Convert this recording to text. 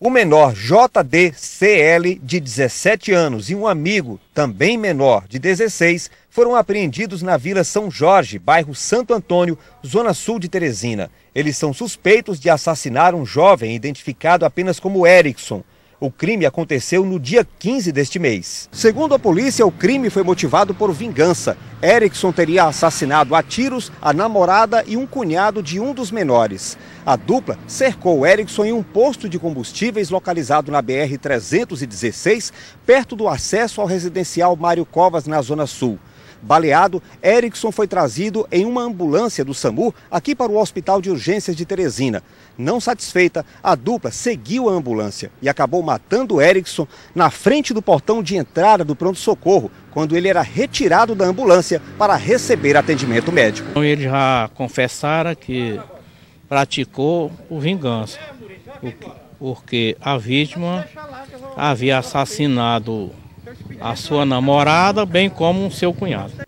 O menor JDCL, de 17 anos, e um amigo, também menor, de 16, foram apreendidos na Vila São Jorge, bairro Santo Antônio, zona sul de Teresina. Eles são suspeitos de assassinar um jovem identificado apenas como Erickson. O crime aconteceu no dia 15 deste mês. Segundo a polícia, o crime foi motivado por vingança. Erickson teria assassinado a tiros a namorada e um cunhado de um dos menores. A dupla cercou Erickson em um posto de combustíveis localizado na BR-316, perto do acesso ao residencial Mário Covas, na Zona Sul. Baleado, Erickson foi trazido em uma ambulância do SAMU aqui para o Hospital de Urgências de Teresina. Não satisfeita, a dupla seguiu a ambulância e acabou matando Erickson na frente do portão de entrada do pronto-socorro, quando ele era retirado da ambulância para receber atendimento médico. Então, ele já confessara que praticou o vingança, porque a vítima havia assassinado a sua namorada, bem como o seu cunhado.